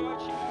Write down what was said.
church.